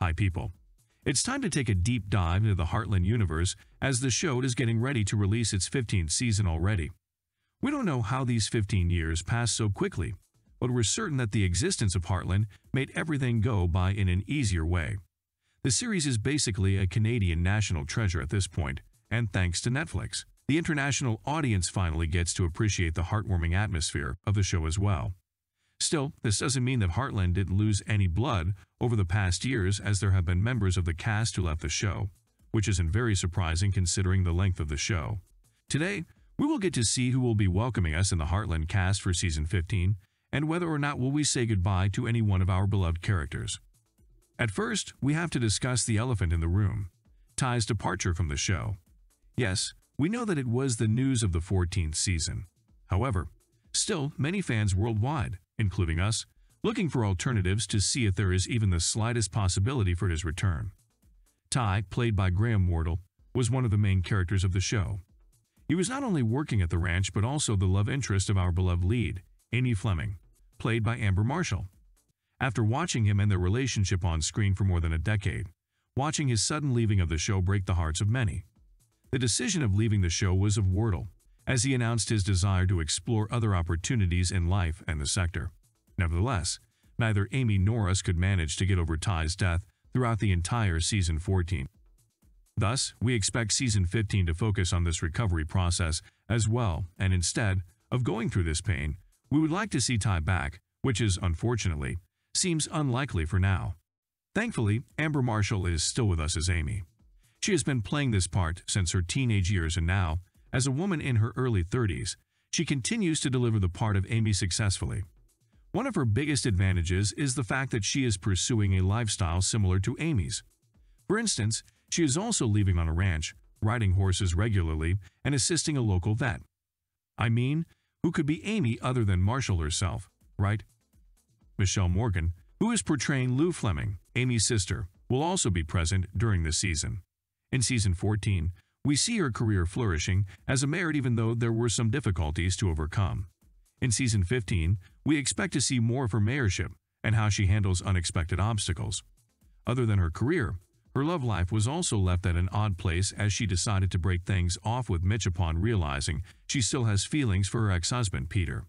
Hi people. It's time to take a deep dive into the Heartland universe as the show is getting ready to release its 15th season already. We don't know how these 15 years passed so quickly, but we're certain that the existence of Heartland made everything go by in an easier way. The series is basically a Canadian national treasure at this point, and thanks to Netflix, the international audience finally gets to appreciate the heartwarming atmosphere of the show as well. Still, this doesn't mean that Heartland didn't lose any blood over the past years as there have been members of the cast who left the show, which isn't very surprising considering the length of the show. Today, we will get to see who will be welcoming us in the Heartland cast for season 15, and whether or not will we say goodbye to any one of our beloved characters. At first, we have to discuss the elephant in the room, Ty's departure from the show. Yes, we know that it was the news of the 14th season. However, still, many fans worldwide, including us, looking for alternatives to see if there is even the slightest possibility for his return. Ty, played by Graham Wardle, was one of the main characters of the show. He was not only working at the ranch but also the love interest of our beloved lead, Amy Fleming, played by Amber Marshall. After watching him and their relationship on screen for more than a decade, watching his sudden leaving of the show break the hearts of many. The decision of leaving the show was of Wardle, as he announced his desire to explore other opportunities in life and the sector. Nevertheless, neither Amy nor us could manage to get over Ty's death throughout the entire season 14. Thus, we expect season 15 to focus on this recovery process as well, and instead of going through this pain, we would like to see Ty back, which is, unfortunately, seems unlikely for now. Thankfully, Amber Marshall is still with us as Amy. She has been playing this part since her teenage years and now, as a woman in her early 30s, she continues to deliver the part of Amy successfully. One of her biggest advantages is the fact that she is pursuing a lifestyle similar to Amy's. For instance, she is also living on a ranch, riding horses regularly, and assisting a local vet. I mean, who could be Amy other than Marshall herself, right? Michelle Morgan, who is portraying Lou Fleming, Amy's sister, will also be present during this season. In season 14, we see her career flourishing as a merit even though there were some difficulties to overcome. In season 15, we expect to see more of her mayorship and how she handles unexpected obstacles. Other than her career, her love life was also left at an odd place as she decided to break things off with Mitch upon realizing she still has feelings for her ex-husband, Peter.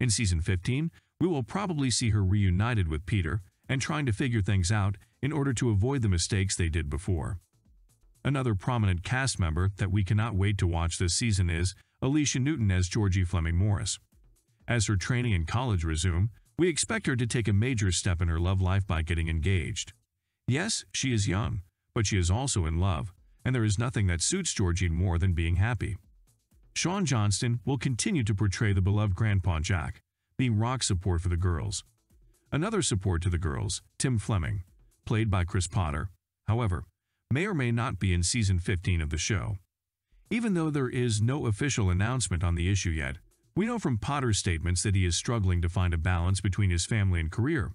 In season 15, we will probably see her reunited with Peter and trying to figure things out in order to avoid the mistakes they did before. Another prominent cast member that we cannot wait to watch this season is Alisha Newton as Georgie Fleming Morris. As her training and college resume, we expect her to take a major step in her love life by getting engaged. Yes, she is young, but she is also in love, and there is nothing that suits Georgie more than being happy. Shaun Johnston will continue to portray the beloved Grandpa Jack, being rock support for the girls. Another support to the girls, Tim Fleming, played by Chris Potter, however, may or may not be in season 15 of the show. Even though there is no official announcement on the issue yet, we know from Potter's statements that he is struggling to find a balance between his family and career.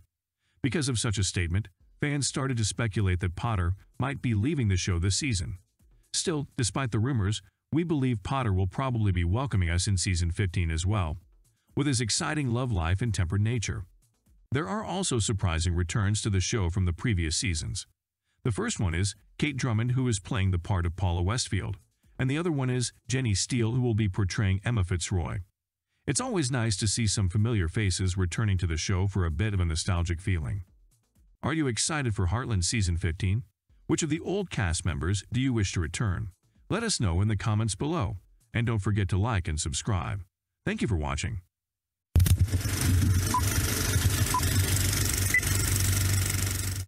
Because of such a statement, fans started to speculate that Potter might be leaving the show this season. Still, despite the rumors, we believe Potter will probably be welcoming us in season 15 as well, with his exciting love life and tempered nature. There are also surprising returns to the show from the previous seasons. The first one is Kate Drummond, who is playing the part of Paula Westfield, and the other one is Jenny Steele, who will be portraying Emma Fitzroy. It's always nice to see some familiar faces returning to the show for a bit of a nostalgic feeling. Are you excited for Heartland Season 15? Which of the old cast members do you wish to return? Let us know in the comments below, and don't forget to like and subscribe. Thank you for watching.